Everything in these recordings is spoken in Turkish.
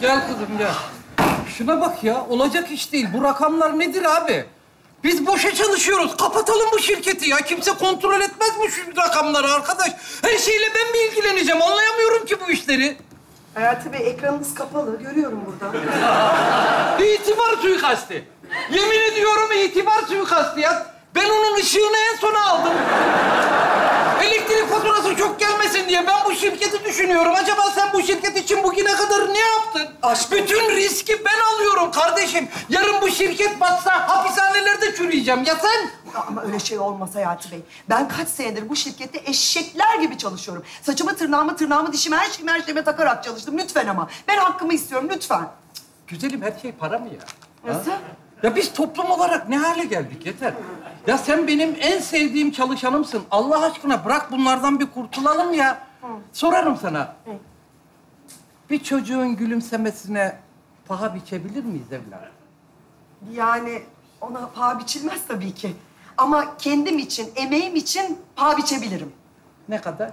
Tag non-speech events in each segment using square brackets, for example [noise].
Gel kızım gel. Şuna bak ya, olacak iş değil. Bu rakamlar nedir abi? Biz boşa çalışıyoruz. Kapatalım bu şirketi ya. Kimse kontrol etmez bu şu rakamları arkadaş. Her şeyle ben mi ilgileneceğim? Anlayamıyorum ki bu işleri. Hayati Bey ekranınız kapalı. Görüyorum burada. [laughs] İtibar suikasti. Yemin ediyorum itibar suikasti ya. Ben onun ışığını en sona aldım. Elektrik faturası çok gelmesin diye ben bu şirketi düşünüyorum. Acaba sen bu şirket için bugüne kadar ne yaptın? Aşk Bütün riski ben alıyorum kardeşim. Yarın bu şirket batsa hapishanelerde çürüyeceğim. Ya sen? Ama öyle şey olmaz Hayati Bey. Ben kaç senedir bu şirkette eşekler gibi çalışıyorum. Saçımı, tırnağımı, tırnağımı, dişimi, her şeyimi, her şeyime takarak çalıştım. Lütfen ama. Ben hakkımı istiyorum, lütfen. Güzelim her şey para mı ya? Nasıl? Ya biz toplum olarak ne hale geldik yeter. Ya sen benim en sevdiğim çalışanımsın. Allah aşkına bırak bunlardan bir kurtulalım ya. Sorarım sana. Bir çocuğun gülümsemesine paha biçebilir miyiz evladım? Yani ona paha biçilmez tabii ki. Ama kendim için, emeğim için paha biçebilirim. Ne kadar?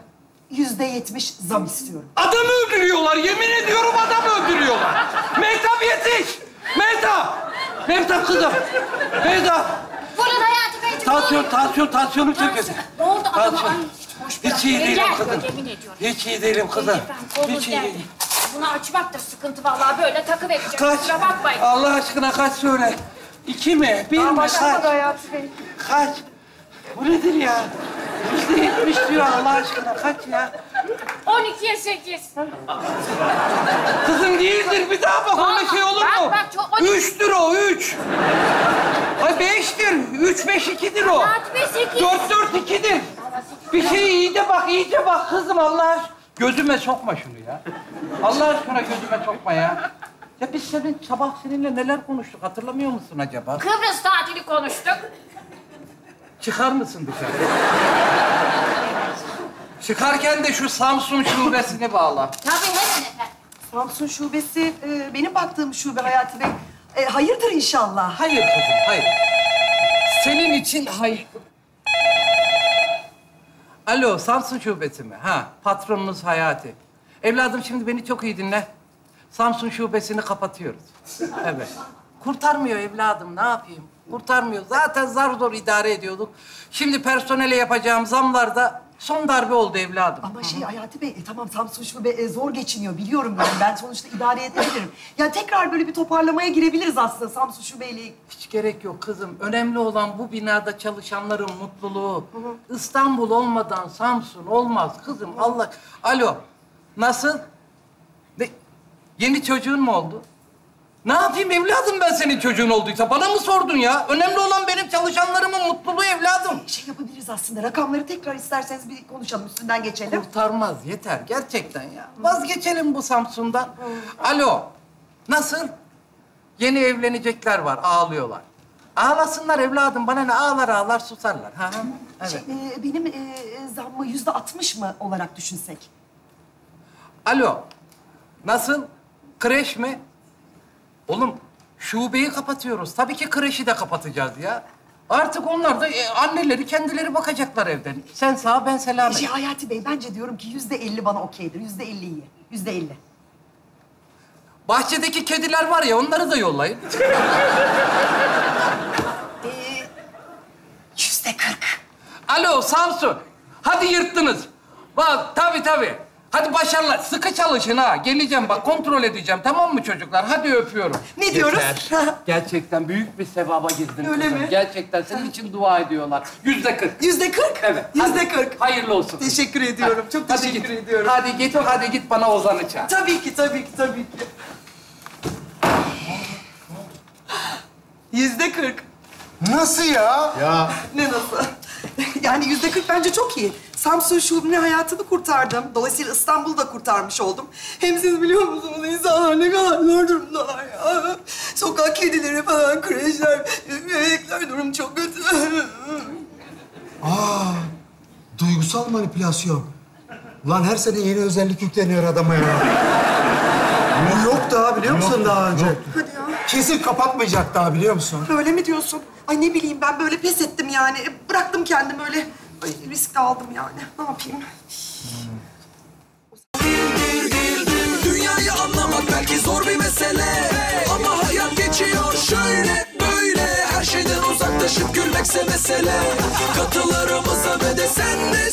Yüzde yetmiş zam istiyorum. Adam öldürüyorlar. Yemin ediyorum adam öldürüyorlar. Mehtap yetiş. Mehtap. Mehtap kızım. Mehtap. Buyurun Hayati Beyciğim. Tansiyon, tansiyon, tansiyonu çekiyor. Ne oldu adama? Tansiyon. Ay, hiç iyi değilim kızım. Yemin ediyorum. Hiç iyi değilim kızım. Hiç iyi değilim. Bunu açmak da sıkıntı vallahi böyle takı vereceğim. Kaç? Kusura bakmayın. Allah aşkına kaç söyle. İki mi? Bir mi? Kaç? Hayati Bey. Kaç? Bu nedir ya? Yüzde yetmiş diyor Allah aşkına. Kaç ya? 12'ye 8. Kızım değildir. Bir daha bak. Öyle şey olur Bak, mu? bak, çok- on- Üçtür o, üç. Ay beştir. Üç, beş, ikidir o. Hayati Bey 8. Dört, dört, ikidir. Bir şey iyi de bak, iyice bak kızım Allah aşkına. Gözüme sokma şunu ya. Allah aşkına gözüme sokma ya. Ya biz senin sabah seninle neler konuştuk hatırlamıyor musun acaba? Kıbrıs tatili konuştuk. Çıkar mısın dışarı? Çıkarken de şu Samsun şubesini bağla. Tabii hemen efendim. Samsun şubesi, e, benim baktığım şube Hayati Bey. E, hayırdır inşallah. Hayır kızım, hayır. Senin için hayır. Alo, Samsun şubesi mi? Ha, patronunuz Hayati. Evladım şimdi beni çok iyi dinle. Samsun şubesini kapatıyoruz. [laughs] Evet. Kurtarmıyor evladım, ne yapayım? Kurtarmıyor. Zaten zar zor idare ediyorduk. Şimdi personele yapacağım zamlarda son darbe oldu evladım. Ama şey Hayati Bey, e, tamam Samsun şube e, zor geçiniyor biliyorum ben. Ben sonuçta idare edebilirim. Ya tekrar böyle bir toparlamaya girebiliriz aslında Samsun şubeyle. Hiç gerek yok kızım. Önemli olan bu binada çalışanların mutluluğu. İstanbul olmadan Samsun olmaz kızım. Allah... Alo. Nasıl? Ne? Yeni çocuğun mu oldu? Ne yapayım evladım ben senin çocuğun olduysa? Bana mı sordun ya? Önemli olan benim çalışanlarımın mutluluğu evladım. Şey yapabiliriz aslında. Rakamları tekrar isterseniz bir konuşalım, üstünden geçelim. Kurtarmaz yeter gerçekten ya. Vazgeçelim bu Samsun'dan. Alo. Nasıl? Yeni evlenecekler var ağlıyorlar. Ağlasınlar evladım bana ne ağlar ağlar susarlar. Ha, ha. Evet. Şey, e, benim e, zammı yüzde altmış mı olarak düşünsek? Alo. Nasıl? Kreş mi? Oğlum şubeyi kapatıyoruz. Tabii ki kreşi de kapatacağız ya. Artık onlar da e, anneleri kendileri bakacaklar evden. Sen sağ ben selamet. Şey Hayati Bey, bence diyorum ki yüzde elli bana okeydir. Yüzde elli iyi. Yüzde elli. Bahçedeki kediler var ya onları da yollayın. [laughs] Ee, yüzde kırk. Alo Samsun. Hadi yırttınız. Bak tabii tabii. Hadi başarılar. Sıkı çalışın ha. Geleceğim bak kontrol edeceğim. Tamam mı çocuklar? Hadi öpüyorum. Ne diyoruz? Yeter. Gerçekten büyük bir sevaba girdin Öyle kızım. mi? Gerçekten senin için dua ediyorlar. Yüzde kırk. Yüzde kırk? Evet. Yüzde kırk. Hayırlı olsun. Teşekkür ediyorum. Çok Hadi teşekkür git. ediyorum. Hadi git, hadi git bana Ozan'ı çağır. Tabii ki, tabii ki, tabii ki. Yüzde kırk. Nasıl ya? Ya Ne nasıl? Yani yüzde kırk bence çok iyi. Samsun şubenin hayatını kurtardım. Dolayısıyla İstanbul'u da kurtarmış oldum. Hem siz biliyor musunuz insanlar ne kadar zor durumdalar ya. Sokak kedileri falan, kreşler, bebekler durum çok kötü. duygusal manipülasyon. Lan her sene yeni özellik yükleniyor adama ya. Bu yok daha biliyor musun daha önce? Hadi ya. Kesin kapatmayacak daha biliyor musun? Öyle mi diyorsun? Ay ne bileyim ben böyle pes ettim yani. Bıraktım kendimi öyle. Risk de aldım yani. Ne yapayım? Dünyayı anlamak belki zor bir mesele. Ama hayat geçiyor şöyle böyle. Her şeyden uzaklaşıp gülmekse mesele. Katılarımıza ve de sen de